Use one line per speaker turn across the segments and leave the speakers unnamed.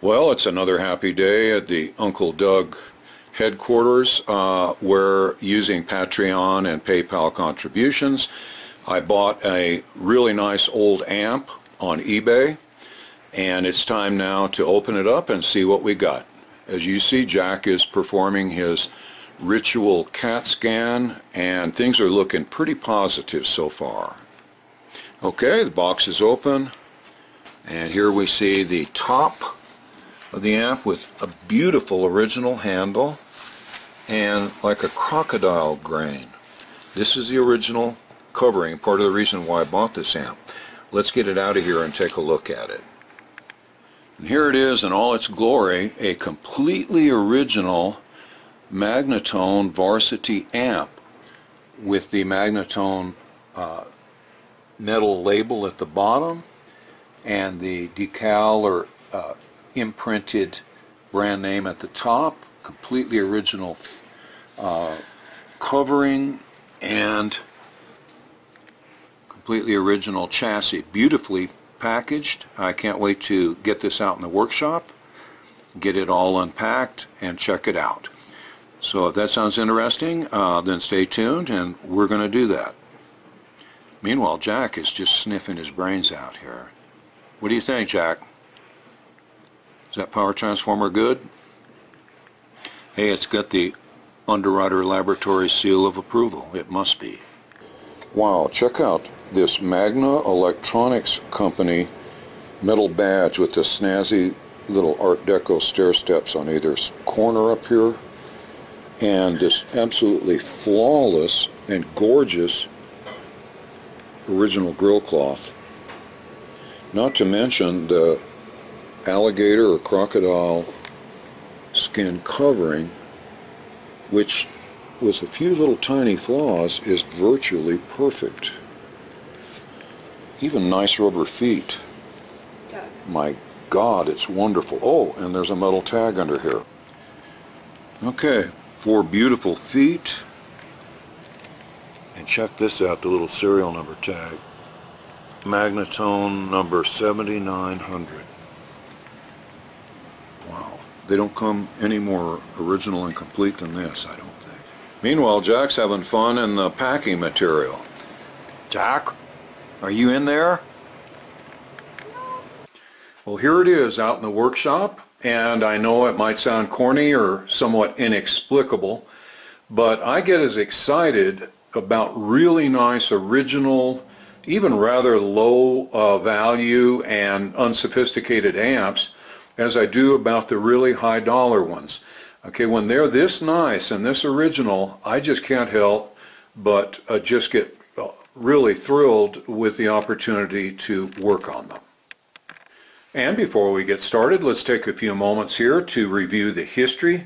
Well, it's another happy day at the Uncle Doug headquarters uh, where using Patreon and PayPal contributions, I bought a really nice old amp on eBay and it's time now to open it up and see what we got. As you see, Jack is performing his ritual CAT scan and things are looking pretty positive so far. Okay, the box is open and here we see the top of the amp with a beautiful original handle and like a crocodile grain. This is the original covering, part of the reason why I bought this amp. Let's get it out of here and take a look at it. And here it is in all its glory, a completely original Magnatone Varsity amp with the Magnatone uh, metal label at the bottom and the decal or uh, imprinted brand name at the top, completely original uh, covering and completely original chassis, beautifully packaged. I can't wait to get this out in the workshop, get it all unpacked and check it out. So if that sounds interesting, uh, then stay tuned and we're going to do that. Meanwhile, Jack is just sniffing his brains out here. What do you think, Jack? Is that power transformer good? Hey, it's got the Underwriter Laboratory seal of approval. It must be. Wow, check out this Magna Electronics Company metal badge with the snazzy little Art Deco stair steps on either corner up here and this absolutely flawless and gorgeous original grill cloth. Not to mention the alligator or crocodile skin covering which with a few little tiny flaws is virtually perfect. Even nice rubber feet. My God, it's wonderful. Oh, and there's a metal tag under here. Okay, four beautiful feet. And check this out, the little serial number tag. Magnatone number 7900. They don't come any more original and complete than this, I don't think. Meanwhile, Jack's having fun in the packing material. Jack, are you in there? Well, here it is out in the workshop, and I know it might sound corny or somewhat inexplicable, but I get as excited about really nice original even rather low uh, value and unsophisticated amps as I do about the really high dollar ones. Okay, when they're this nice and this original, I just can't help but uh, just get uh, really thrilled with the opportunity to work on them. And before we get started, let's take a few moments here to review the history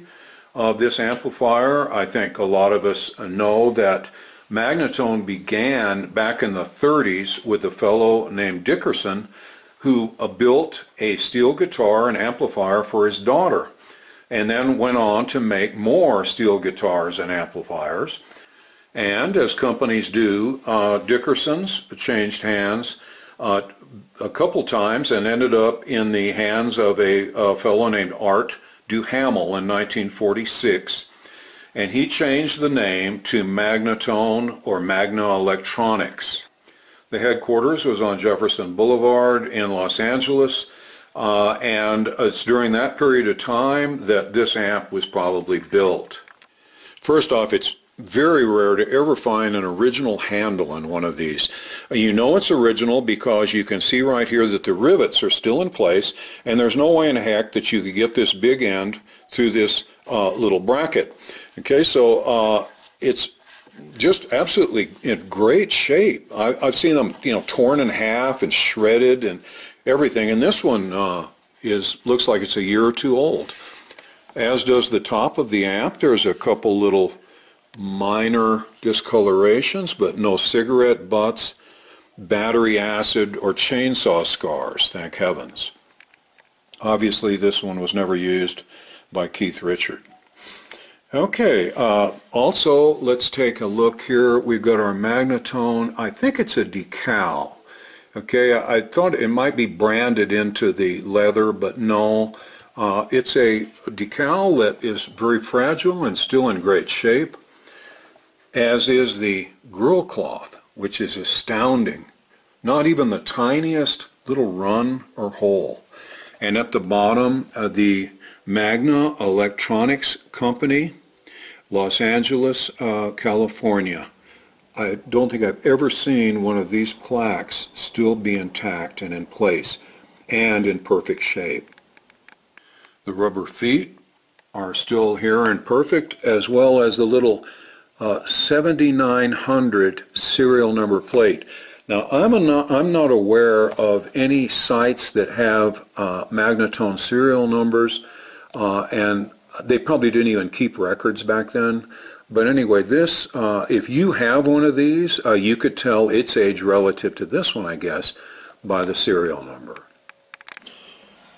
of this amplifier. I think a lot of us know that Magnatone began back in the 30s with a fellow named Dickerson who uh, built a steel guitar and amplifier for his daughter and then went on to make more steel guitars and amplifiers. And as companies do, uh, Dickerson's changed hands uh, a couple times and ended up in the hands of a, a fellow named Art Duhamel in 1946 and he changed the name to Magnatone or Magna Electronics. The headquarters was on Jefferson Boulevard in Los Angeles, uh, and it's during that period of time that this amp was probably built. First off, it's very rare to ever find an original handle on one of these. You know it's original because you can see right here that the rivets are still in place and there's no way in a heck that you could get this big end through this uh, little bracket. Okay, so uh, it's just absolutely in great shape. I, have seen them, you know, torn in half and shredded and everything, and this one uh, is looks like it's a year or two old. As does the top of the amp. There's a couple little minor discolorations, but no cigarette butts, battery acid, or chainsaw scars, thank heavens. Obviously, this one was never used by Keith Richard. Okay, uh, also let's take a look here. We've got our Magnatone. I think it's a decal. Okay, I, I thought it might be branded into the leather, but no. Uh, it's a decal that is very fragile and still in great shape, as is the grill cloth, which is astounding. Not even the tiniest little run or hole. And at the bottom, uh, the Magna Electronics Company, Los Angeles, uh, California. I don't think I've ever seen one of these plaques still be intact and in place and in perfect shape. The rubber feet are still here and perfect as well as the little uh, 7900 serial number plate. Now I'm not, I'm not aware of any sites that have uh, Magnatone serial numbers uh, and they probably didn't even keep records back then. But anyway, this, uh, if you have one of these, uh, you could tell its age relative to this one, I guess, by the serial number.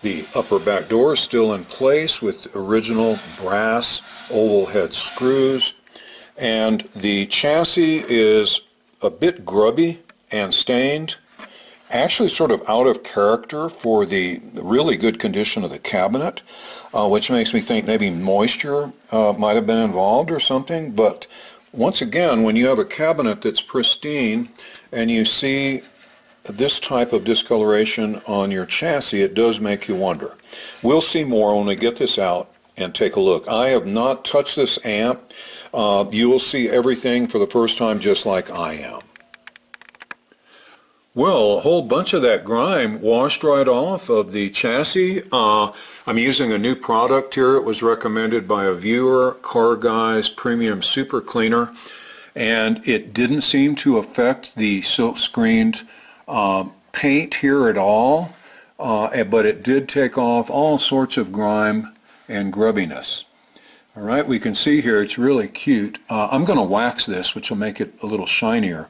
The upper back door is still in place with original brass oval head screws. And the chassis is a bit grubby and stained. Actually sort of out of character for the really good condition of the cabinet uh, which makes me think maybe moisture uh, might have been involved or something. But once again, when you have a cabinet that's pristine and you see this type of discoloration on your chassis, it does make you wonder. We'll see more when we get this out and take a look. I have not touched this amp. Uh, you will see everything for the first time just like I am. Well, a whole bunch of that grime washed right off of the chassis. Uh, I'm using a new product here. It was recommended by a viewer, Car Guys Premium Super Cleaner, and it didn't seem to affect the silk screened uh, paint here at all, uh, but it did take off all sorts of grime and grubbiness. All right, we can see here it's really cute. Uh, I'm going to wax this, which will make it a little shinier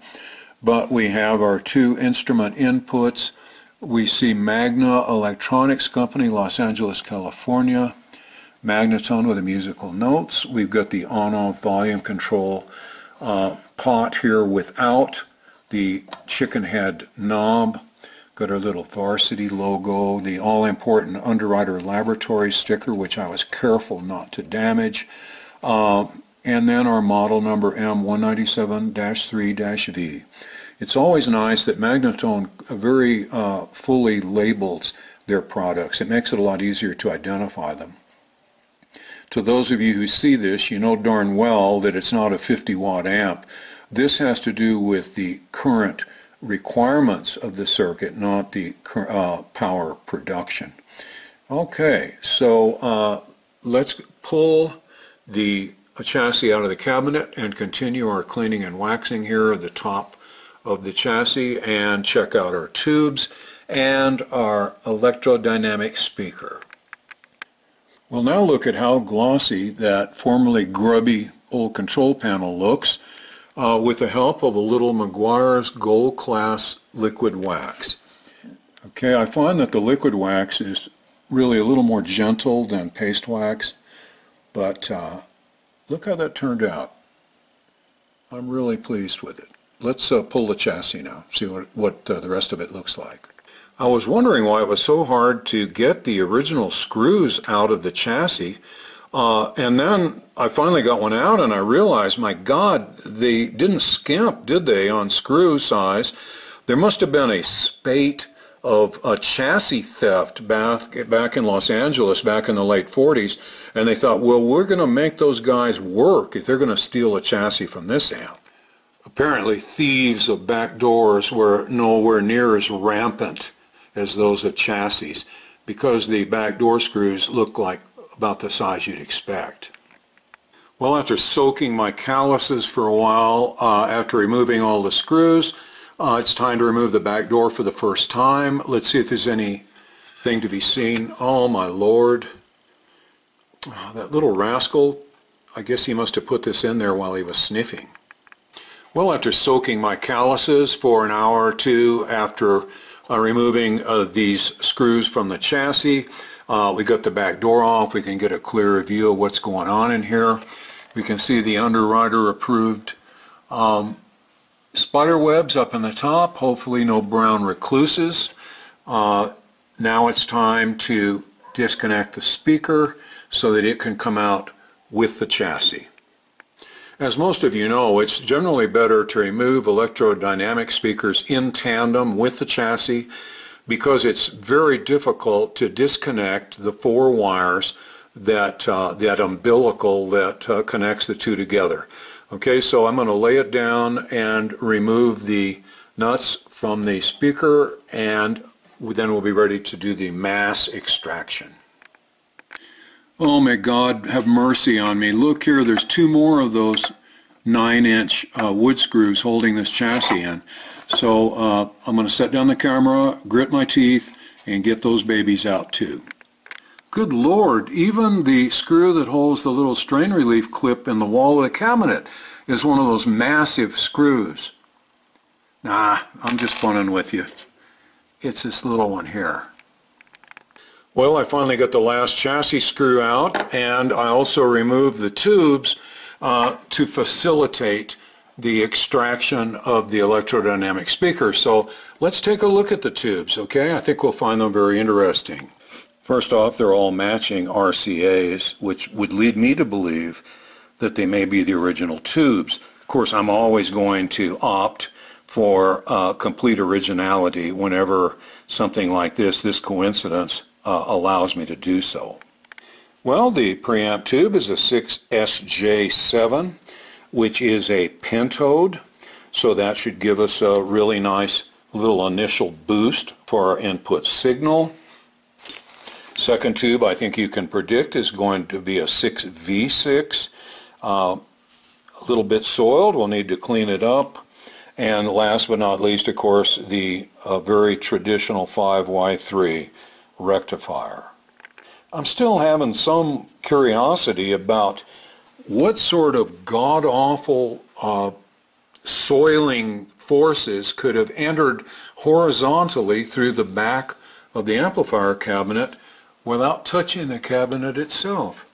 but we have our two instrument inputs. We see Magna Electronics Company, Los Angeles, California. Magnatone with the musical notes. We've got the on-off volume control uh, pot here without the chicken head knob. Got our little varsity logo, the all-important Underwriter Laboratory sticker, which I was careful not to damage. Uh, and then our model number M197-3-V. It's always nice that Magnatone very uh, fully labels their products. It makes it a lot easier to identify them. To those of you who see this, you know darn well that it's not a 50 watt amp. This has to do with the current requirements of the circuit, not the uh, power production. Okay, so uh, let's pull the chassis out of the cabinet and continue our cleaning and waxing here at the top of the chassis and check out our tubes and our electrodynamic speaker. We'll now look at how glossy that formerly grubby old control panel looks uh, with the help of a little Meguiar's Gold Class liquid wax. Okay, I find that the liquid wax is really a little more gentle than paste wax, but uh, look how that turned out. I'm really pleased with it. Let's uh, pull the chassis now, see what, what uh, the rest of it looks like. I was wondering why it was so hard to get the original screws out of the chassis. Uh, and then I finally got one out and I realized, my God, they didn't skimp, did they, on screw size. There must have been a spate of a chassis theft back, back in Los Angeles back in the late 40s. And they thought, well, we're going to make those guys work if they're going to steal a chassis from this amp apparently thieves of back doors were nowhere near as rampant as those of chassis because the back door screws look like about the size you'd expect. Well, after soaking my calluses for a while, uh, after removing all the screws, uh, it's time to remove the back door for the first time. Let's see if there's anything to be seen. Oh, my Lord. Oh, that little rascal, I guess he must have put this in there while he was sniffing. Well, after soaking my calluses for an hour or two after uh, removing uh, these screws from the chassis, uh, we got the back door off. We can get a clearer view of what's going on in here. We can see the Underwriter approved um, spider webs up in the top, hopefully no brown recluses. Uh, now it's time to disconnect the speaker so that it can come out with the chassis. As most of you know, it's generally better to remove electrodynamic speakers in tandem with the chassis because it's very difficult to disconnect the four wires that, uh, that umbilical that uh, connects the two together. Okay, so I'm going to lay it down and remove the nuts from the speaker and then we'll be ready to do the mass extraction. Oh may God have mercy on me. Look here, there's two more of those 9-inch uh, wood screws holding this chassis in. So uh, I'm going to set down the camera, grit my teeth, and get those babies out too. Good Lord, even the screw that holds the little strain relief clip in the wall of the cabinet is one of those massive screws. Nah, I'm just funning with you. It's this little one here. Well, I finally got the last chassis screw out and I also removed the tubes uh, to facilitate the extraction of the electrodynamic speaker. So let's take a look at the tubes, okay? I think we'll find them very interesting. First off, they're all matching RCAs, which would lead me to believe that they may be the original tubes. Of course, I'm always going to opt for uh, complete originality whenever something like this, this coincidence, uh, allows me to do so. Well, the preamp tube is a 6SJ7, which is a pentode, so that should give us a really nice little initial boost for our input signal. Second tube, I think you can predict, is going to be a 6V6. Uh, a little bit soiled, we'll need to clean it up. And last but not least, of course, the uh, very traditional 5Y3 rectifier. I'm still having some curiosity about what sort of god-awful uh, soiling forces could have entered horizontally through the back of the amplifier cabinet without touching the cabinet itself.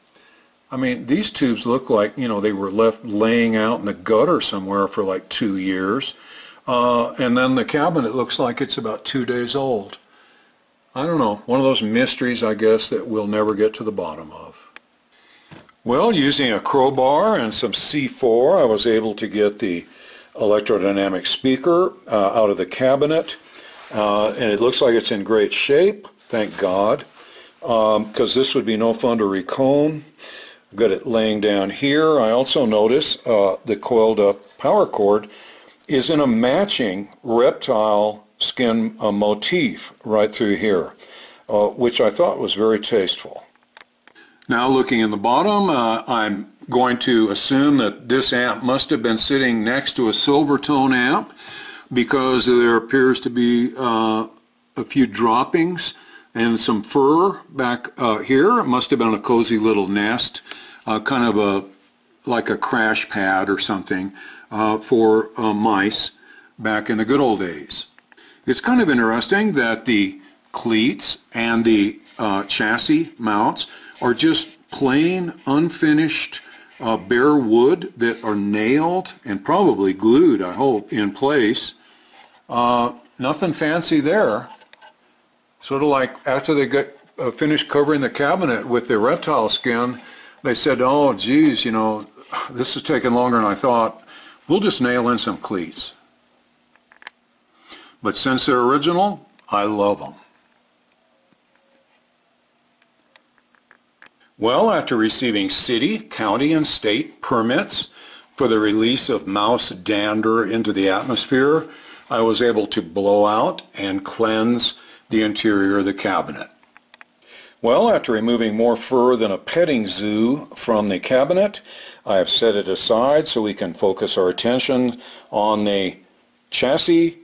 I mean, these tubes look like, you know, they were left laying out in the gutter somewhere for like two years. Uh, and then the cabinet looks like it's about two days old. I don't know, one of those mysteries, I guess, that we'll never get to the bottom of. Well, using a crowbar and some C4, I was able to get the electrodynamic speaker uh, out of the cabinet. Uh, and it looks like it's in great shape, thank God, because um, this would be no fun to recone. Got it laying down here. I also notice uh, the coiled up power cord is in a matching reptile skin motif right through here, uh, which I thought was very tasteful. Now looking in the bottom, uh, I'm going to assume that this amp must have been sitting next to a Silvertone amp because there appears to be uh, a few droppings and some fur back uh, here. It must have been a cozy little nest, uh, kind of a like a crash pad or something for mice back in the good old days. It's kind of interesting that the cleats and the uh, chassis mounts are just plain unfinished uh, bare wood that are nailed and probably glued, I hope, in place. Uh, nothing fancy there. Sort of like after they got uh, finished covering the cabinet with the reptile skin, they said, oh, geez, you know, this is taking longer than I thought. We'll just nail in some cleats. But since they're original, I love them. Well, after receiving city, county, and state permits for the release of mouse dander into the atmosphere, I was able to blow out and cleanse the interior of the cabinet. Well, after removing more fur than a petting zoo from the cabinet, I have set it aside so we can focus our attention on the chassis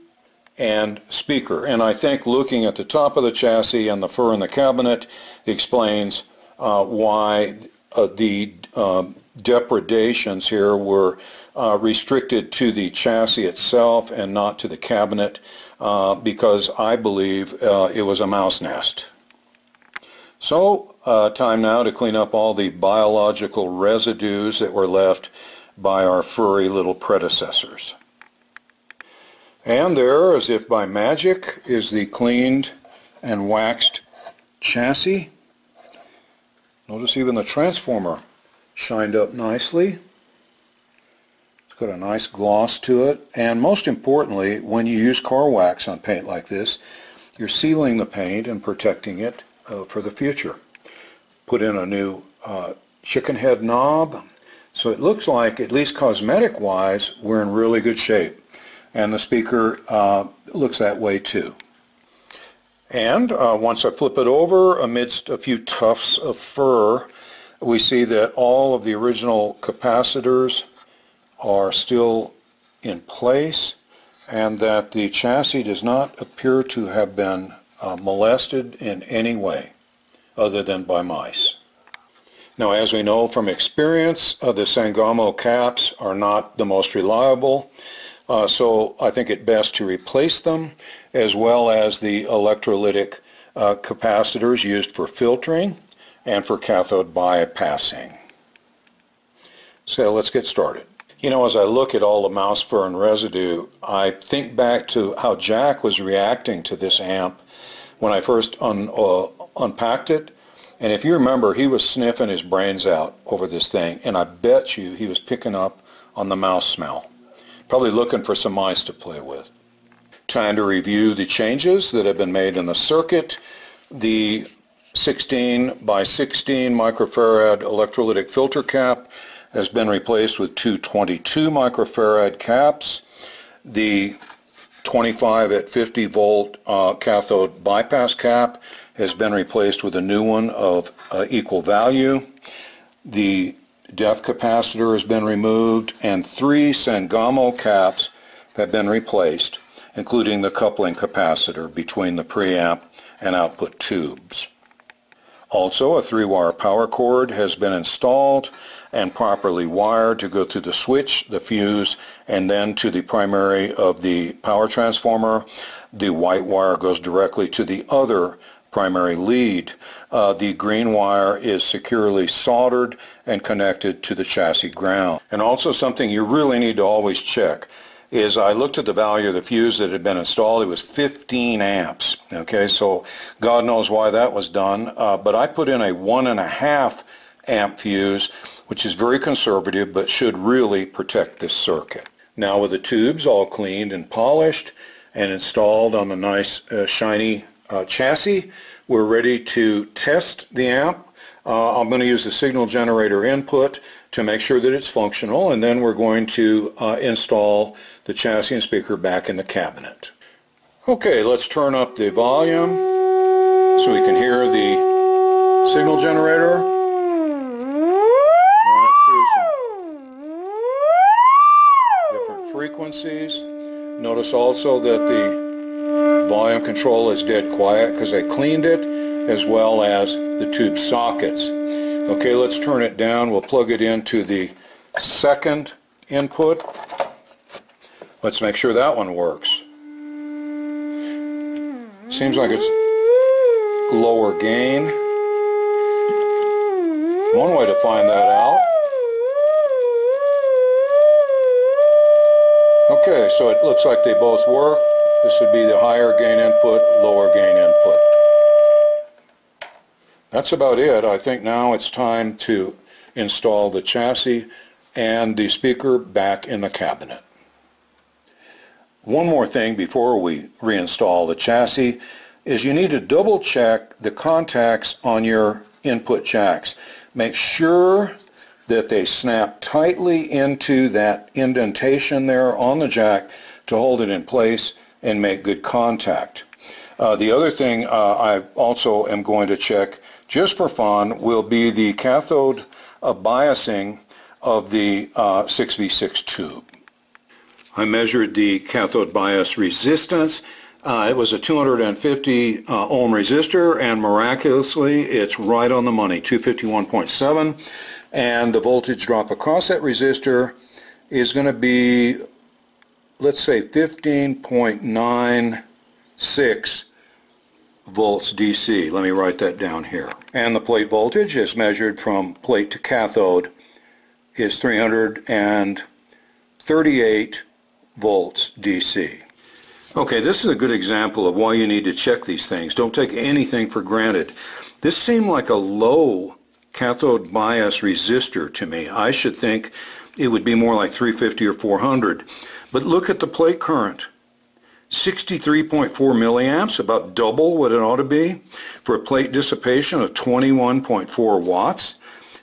and speaker. And I think looking at the top of the chassis and the fur in the cabinet explains uh, why uh, the uh, depredations here were uh, restricted to the chassis itself and not to the cabinet uh, because I believe uh, it was a mouse nest. So time now to clean up all the biological residues that were left by our furry little predecessors. And there, as if by magic, is the cleaned and waxed chassis. Notice even the transformer shined up nicely. It's got a nice gloss to it. And most importantly, when you use car wax on paint like this, you're sealing the paint and protecting it uh, for the future. Put in a new uh, chicken head knob. So it looks like, at least cosmetic-wise, we're in really good shape. And the speaker uh, looks that way too. And uh, once I flip it over, amidst a few tufts of fur, we see that all of the original capacitors are still in place and that the chassis does not appear to have been uh, molested in any way other than by mice. Now as we know from experience, uh, the Sangamo caps are not the most reliable, uh, so I think it best to replace them as well as the electrolytic uh, capacitors used for filtering and for cathode bypassing. So let's get started. You know, as I look at all the mouse fur and residue, I think back to how Jack was reacting to this amp when I first un, uh, unpacked it. And if you remember, he was sniffing his brains out over this thing, and I bet you he was picking up on the mouse smell. Probably looking for some mice to play with. Time to review the changes that have been made in the circuit. The 16 by 16 microfarad electrolytic filter cap has been replaced with two 22 microfarad caps. The 25 at 50 volt uh, cathode bypass cap has been replaced with a new one of uh, equal value. The depth capacitor has been removed and three Sangamo caps have been replaced, including the coupling capacitor between the preamp and output tubes. Also, a three-wire power cord has been installed and properly wired to go through the switch, the fuse, and then to the primary of the power transformer. The white wire goes directly to the other primary lead. Uh, the green wire is securely soldered and connected to the chassis ground. And also something you really need to always check is I looked at the value of the fuse that had been installed. It was 15 amps. Okay, so God knows why that was done. Uh, but I put in a one and a half amp fuse, which is very conservative, but should really protect this circuit. Now with the tubes all cleaned and polished and installed on a nice uh, shiny uh, chassis, we're ready to test the amp. Uh, I'm going to use the signal generator input to make sure that it's functional and then we're going to uh, install the chassis and speaker back in the cabinet. Okay, let's turn up the volume so we can hear the signal generator. Frequencies. Notice also that the volume control is dead quiet because I cleaned it as well as the tube sockets. Okay, let's turn it down. We'll plug it into the second input Let's make sure that one works. Seems like it's lower gain. One way to find that out. Okay, so it looks like they both work. This would be the higher gain input, lower gain input. That's about it. I think now it's time to install the chassis and the speaker back in the cabinet. One more thing before we reinstall the chassis is you need to double check the contacts on your input jacks. Make sure that they snap tightly into that indentation there on the jack to hold it in place and make good contact. Uh, the other thing uh, I also am going to check just for fun will be the cathode uh, biasing of the 6V6 uh, tube. I measured the cathode bias resistance. Uh, it was a 250 uh, ohm resistor and miraculously it's right on the money, 251.7 and the voltage drop across that resistor is going to be let's say 15.96 volts DC. Let me write that down here. And the plate voltage is measured from plate to cathode is 338 volts DC. Okay, this is a good example of why you need to check these things. Don't take anything for granted. This seemed like a low cathode bias resistor to me. I should think it would be more like 350 or 400. But look at the plate current. 63.4 milliamps, about double what it ought to be, for a plate dissipation of 21.4 watts.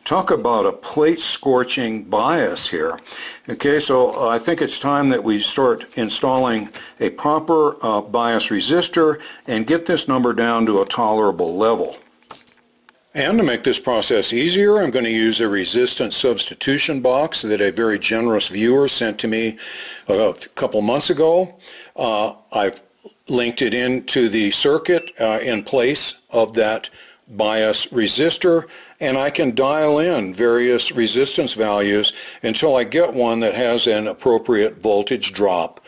Talk about a plate scorching bias here. Okay, so I think it's time that we start installing a proper uh, bias resistor and get this number down to a tolerable level. And to make this process easier, I'm going to use a resistance substitution box that a very generous viewer sent to me a couple months ago. Uh, I've linked it into the circuit uh, in place of that bias resistor and I can dial in various resistance values until I get one that has an appropriate voltage drop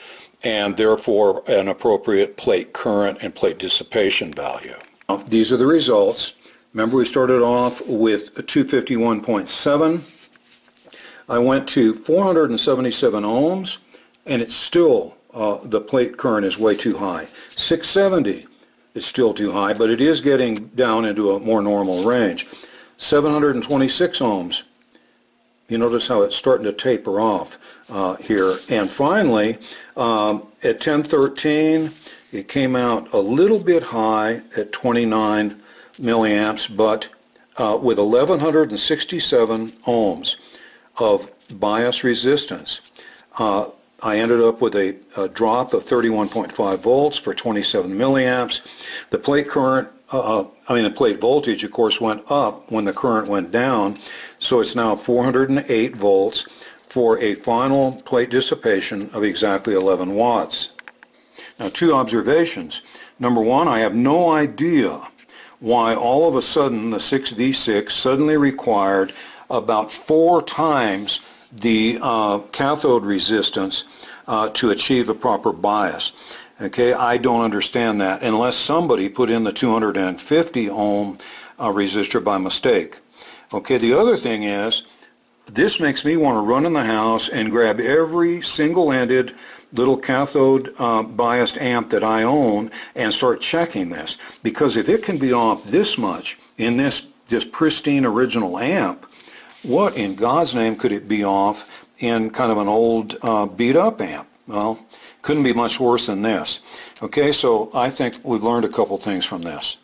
and therefore an appropriate plate current and plate dissipation value. These are the results. Remember we started off with 251.7. I went to 477 ohms and it's still, uh, the plate current is way too high. 670 is still too high, but it is getting down into a more normal range. 726 ohms. You notice how it's starting to taper off uh, here. And finally, um, at 1013, it came out a little bit high at 29 milliamps, but uh, with 1167 ohms of bias resistance, uh, I ended up with a, a drop of 31.5 volts for 27 milliamps. The plate current, uh, uh, I mean the plate voltage of course went up when the current went down, so it's now 408 volts for a final plate dissipation of exactly 11 watts. Now two observations. Number one, I have no idea why all of a sudden the 6V6 suddenly required about four times the uh, cathode resistance uh, to achieve a proper bias. Okay, I don't understand that unless somebody put in the 250 ohm uh, resistor by mistake. Okay, the other thing is this makes me want to run in the house and grab every single-ended little cathode uh, biased amp that I own and start checking this. Because if it can be off this much in this, this pristine original amp, what in God's name could it be off in kind of an old uh, beat up amp? Well, couldn't be much worse than this. Okay, so I think we've learned a couple things from this.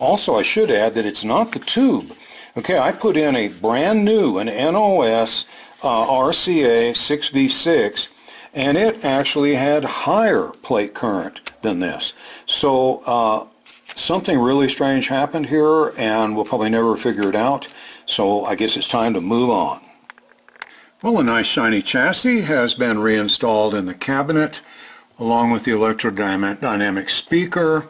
Also, I should add that it's not the tube. Okay, I put in a brand new, an NOS uh, RCA 6V6 and it actually had higher plate current than this. So uh, something really strange happened here and we'll probably never figure it out. So I guess it's time to move on. Well, a nice shiny chassis has been reinstalled in the cabinet along with the electrodynamic speaker.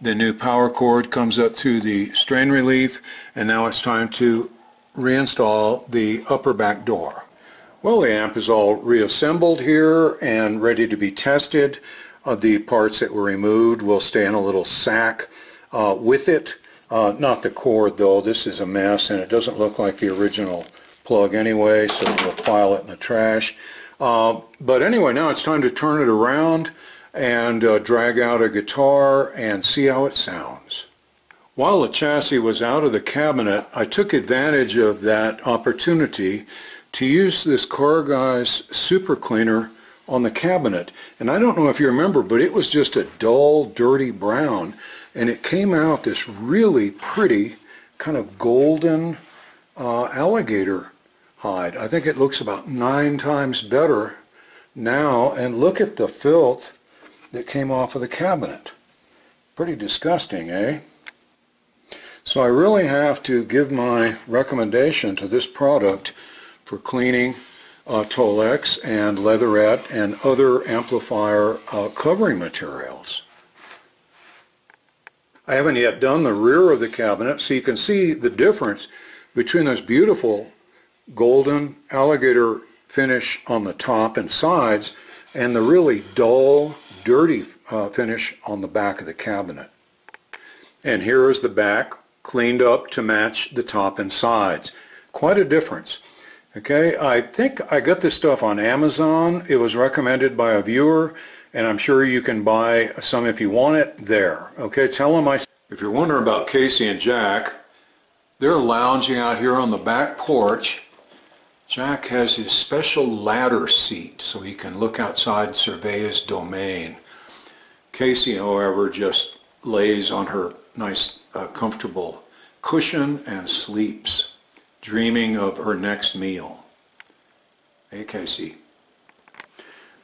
The new power cord comes up through the strain relief and now it's time to reinstall the upper back door. Well, the amp is all reassembled here and ready to be tested. Uh, the parts that were removed will stay in a little sack uh, with it. Uh, not the cord though, this is a mess and it doesn't look like the original plug anyway, so we'll file it in the trash. Uh, but anyway, now it's time to turn it around and uh, drag out a guitar and see how it sounds. While the chassis was out of the cabinet, I took advantage of that opportunity to use this Guys super cleaner on the cabinet. And I don't know if you remember, but it was just a dull, dirty brown. And it came out this really pretty kind of golden uh, alligator hide. I think it looks about nine times better now. And look at the filth that came off of the cabinet. Pretty disgusting, eh? So I really have to give my recommendation to this product for cleaning uh, Tolex and leatherette and other amplifier uh, covering materials. I haven't yet done the rear of the cabinet so you can see the difference between this beautiful golden alligator finish on the top and sides and the really dull dirty uh, finish on the back of the cabinet. And here is the back cleaned up to match the top and sides. Quite a difference. Okay, I think I got this stuff on Amazon. It was recommended by a viewer, and I'm sure you can buy some if you want it there. Okay, tell them I... If you're wondering about KC and Jack, They're lounging out here on the back porch. Jack has his special ladder seat so he can look outside and survey his domain. KC, however, just lays on her nice, uh, comfortable cushion and sleeps, dreaming of her next meal. Hey, KC.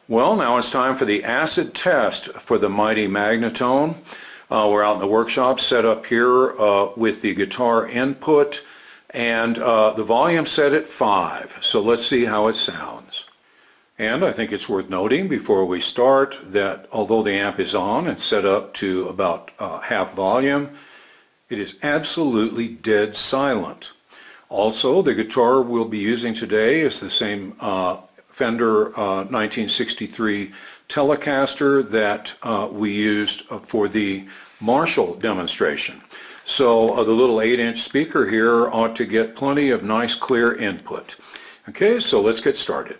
Well, now it's time for the acid test for the Mighty Magnatone. Uh, we're out in the workshop set up here uh, with the guitar input and uh, the volume set at 5. So let's see how it sounds. And I think it's worth noting before we start that although the amp is on and set up to about uh, half volume, it is absolutely dead silent. Also, the guitar we'll be using today is the same uh, Fender 1963 uh, Telecaster that uh, we used uh, for the Marshall demonstration. So uh, the little 8-inch speaker here ought to get plenty of nice clear input. Okay, so let's get started.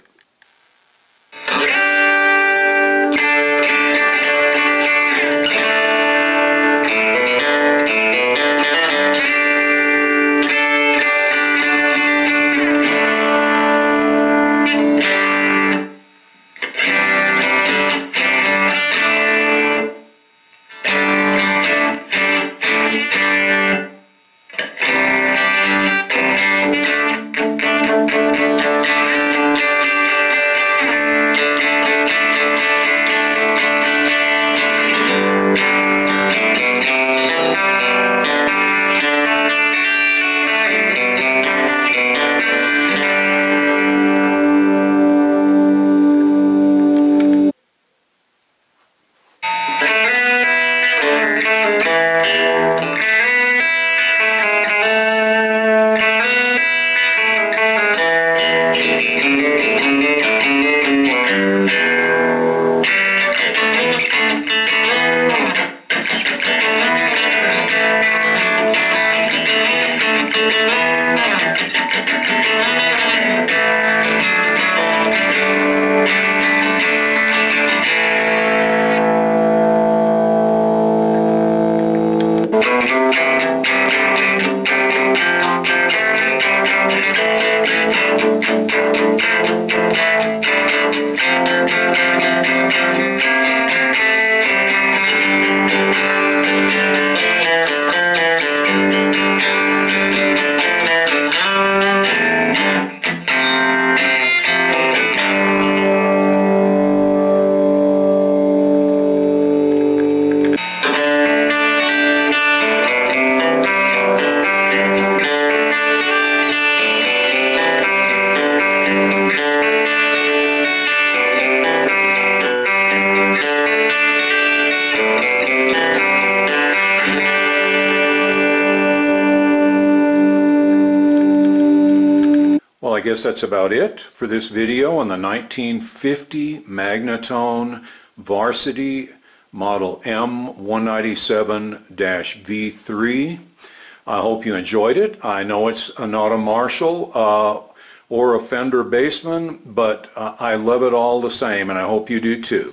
Guess that's about it for this video on the 1950 Magnatone Varsity Model M197-V3. I hope you enjoyed it. I know it's not a Marshall uh, or a Fender Bassman, but uh, I love it all the same, and I hope you do too.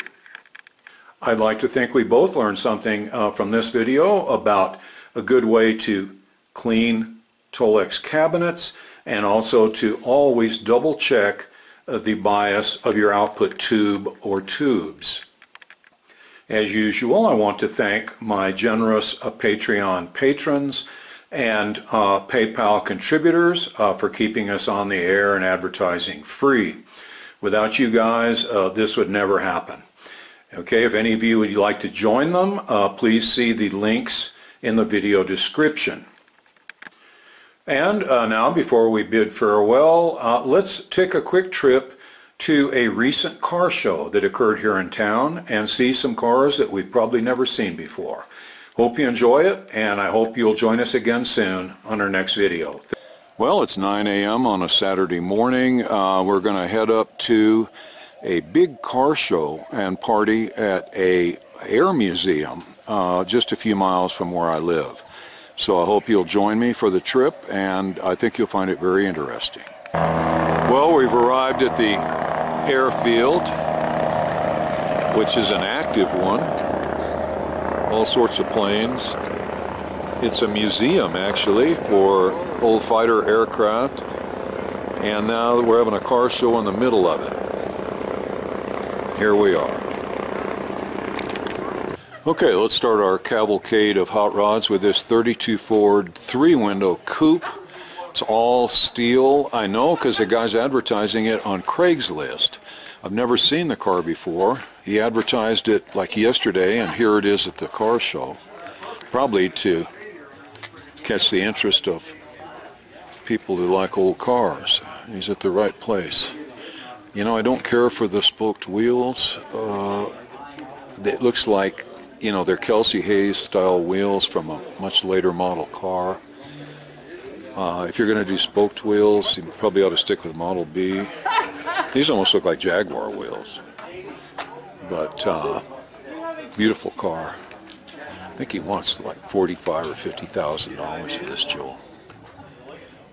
I'd like to think we both learned something uh, from this video about a good way to clean Tolex cabinets and also to always double check uh, the bias of your output tube or tubes. As usual, I want to thank my generous uh, Patreon patrons and uh, PayPal contributors uh, for keeping us on the air and advertising free. Without you guys, uh, this would never happen. Okay, if any of you would like to join them, uh, please see the links in the video description. And uh, now, before we bid farewell, uh, let's take a quick trip to a recent car show that occurred here in town and see some cars that we've probably never seen before. Hope you enjoy it, and I hope you'll join us again soon on our next video. Well, it's 9 a.m. on a Saturday morning. Uh, we're going to head up to a big car show and party at a air museum uh, just a few miles from where I live. So I hope you'll join me for the trip and I think you'll find it very interesting. Well, we've arrived at the airfield, which is an active one. All sorts of planes It's a museum actually for old fighter aircraft and now we're having a car show in the middle of it. Here we are. Okay, let's start our cavalcade of hot rods with this 32 Ford three-window coupe. It's all steel. I know because the guy's advertising it on Craigslist. I've never seen the car before. He advertised it like yesterday and here it is at the car show. Probably to catch the interest of people who like old cars. He's at the right place. You know, I don't care for the spoked wheels. Uh, it looks like, you know, they're Kelsey Hayes style wheels from a much later model car. Uh, if you're going to do spoked wheels, you probably ought to stick with Model B. These almost look like Jaguar wheels. But uh, beautiful car. I think he wants like forty-five or fifty thousand dollars for this jewel.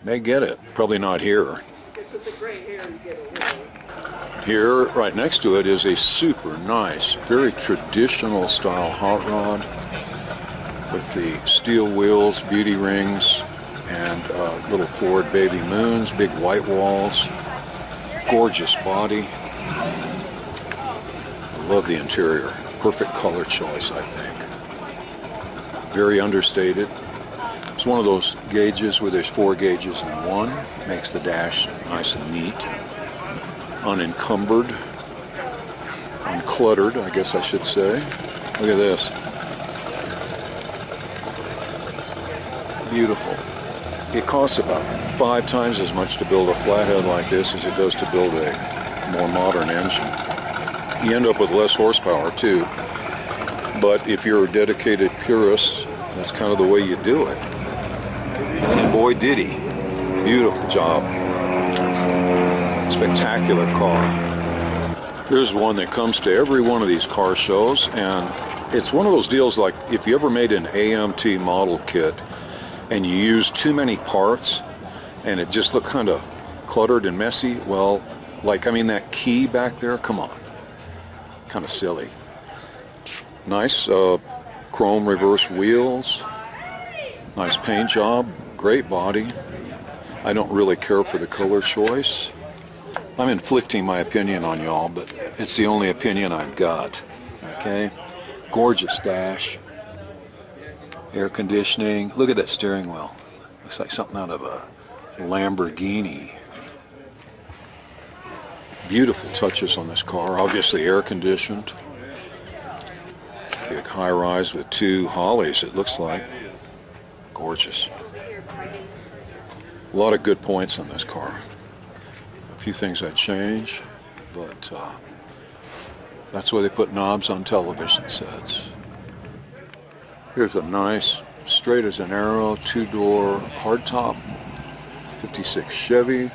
May get it. Probably not here. Here, right next to it, is a super nice, very traditional style hot rod with the steel wheels, beauty rings, and uh, little Ford baby moons, big white walls, gorgeous body. I love the interior. Perfect color choice, I think. Very understated. It's one of those gauges where there's four gauges in one. Makes the dash nice and neat. Unencumbered. Uncluttered, I guess I should say. Look at this. Beautiful. It costs about five times as much to build a flathead like this as it does to build a more modern engine. You end up with less horsepower too. But if you're a dedicated purist, that's kind of the way you do it. And boy did he. Beautiful job. Spectacular car. Here's one that comes to every one of these car shows and it's one of those deals like if you ever made an AMT model kit and you used too many parts and it just looked kind of cluttered and messy, well, like, I mean, that key back there, come on. Kind of silly. Nice uh, chrome reverse wheels. Nice paint job. Great body. I don't really care for the color choice. I'm inflicting my opinion on y'all, but it's the only opinion I've got. Okay? Gorgeous dash. Air conditioning. Look at that steering wheel. Looks like something out of a Lamborghini. Beautiful touches on this car. Obviously air conditioned. Big high rise with two Holleys it looks like. Gorgeous. A lot of good points on this car. Few things I'd change, but uh, that's why they put knobs on television sets. Here's a nice, straight as an arrow, two-door hardtop, 56 Chevy,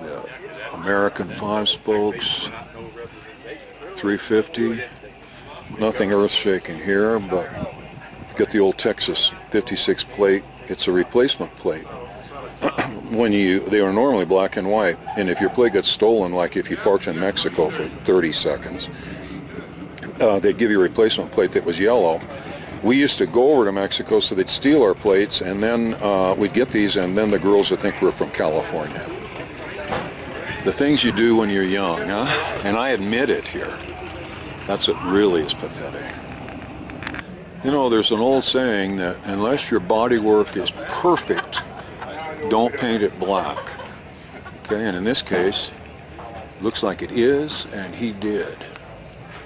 the American five spokes, 350. Nothing earth-shaking here, but get the old Texas 56 plate. It's a replacement plate. when you, they are normally black and white, and if your plate gets stolen, like if you parked in Mexico for 30 seconds, uh, they'd give you a replacement plate that was yellow. We used to go over to Mexico so they'd steal our plates and then uh, we'd get these and then the girls would think we're from California. The things you do when you're young, huh? And I admit it here. That's what really is pathetic. You know, there's an old saying that unless your body work is perfect, don't paint it black. Okay, and in this case, looks like it is, and he did.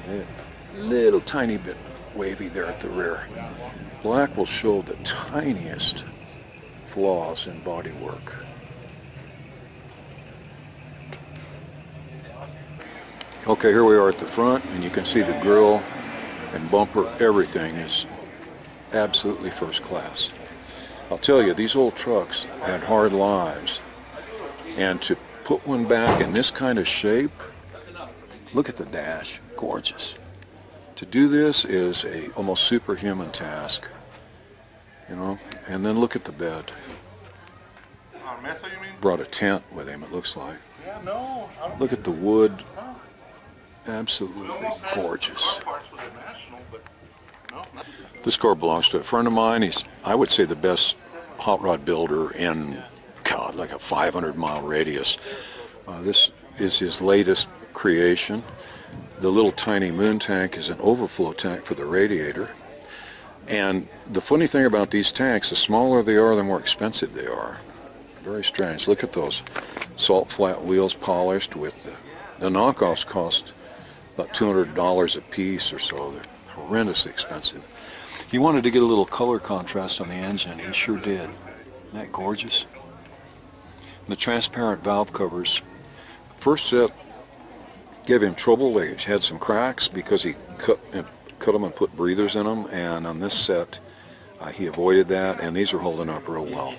A little tiny bit wavy there at the rear. Black will show the tiniest flaws in bodywork. Okay, here we are at the front, and you can see the grille and bumper, everything is absolutely first class. I'll tell you, these old trucks had hard lives, and to put one back in this kind of shape, look at the dash, gorgeous. To do this is a almost superhuman task, you know, and then look at the bed.
On Mesa, you mean?
Brought a tent with him, it looks like.
Yeah, no.
Look at the wood, absolutely
We almost had
gorgeous.
car parts with the National, but No, not.
This car belongs to a friend of mine. He's, I would say, the best hot rod builder in, God, like a 500 mile radius. Uh, this is his latest creation. The little tiny moon tank is an overflow tank for the radiator. And the funny thing about these tanks, the smaller they are, the more expensive they are. Very strange. Look at those salt flat wheels polished with the, the knockoffs cost about $200 a piece or so. They're horrendously expensive. He wanted to get a little color contrast on the engine. He sure did. Isn't that gorgeous? The transparent valve covers. First set gave him trouble. They had some cracks because he cut cut them and put breathers in them. And on this set, uh, he avoided that. And these are holding up real well.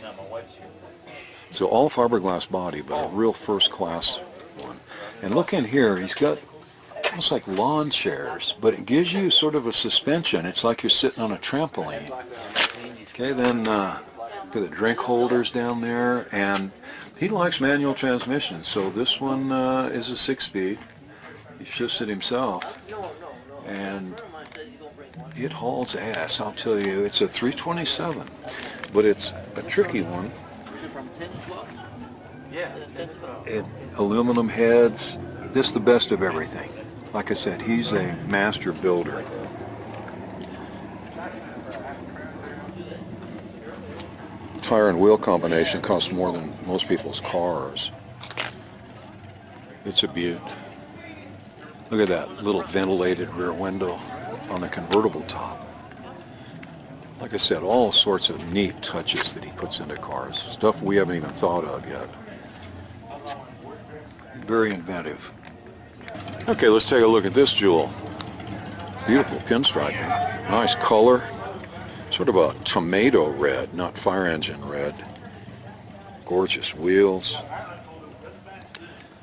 So all fiberglass body, but a real first class one. And look in here. He's got almost like lawn chairs, but it gives you sort of a suspension. It's like you're sitting on a trampoline. Okay, then uh, the drink holders down there, and he likes manual transmission, so this one uh, is a six-speed. He shifts it himself, and it hauls ass. I'll tell you, it's a 327, but it's a tricky one. It, aluminum heads, this the best of everything. Like I said, he's a master builder. Tire and wheel combination costs more than most people's cars. It's a beaut. Look at that little ventilated rear window on the convertible top. Like I said, all sorts of neat touches that he puts into cars. Stuff we haven't even thought of yet. Very inventive. Okay, let's take a look at this jewel. Beautiful pinstriping. Nice color. Sort of a tomato red, not fire engine red. Gorgeous wheels.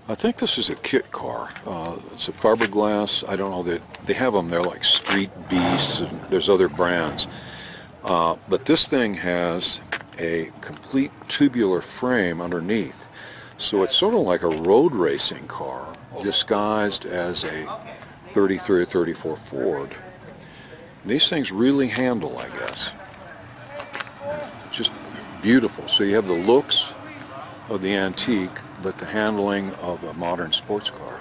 I think this is a kit car. Uh, it's a fiberglass. I don't know. They, they have them. They're like Street Beasts. And there's other brands. Uh, but this thing has a complete tubular frame underneath. So it's sort of like a road racing car disguised as a 33 or 34 Ford. These things really handle, I guess. Just beautiful. So you have the looks of the antique, but the handling of a modern sports car.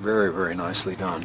Very, very nicely done.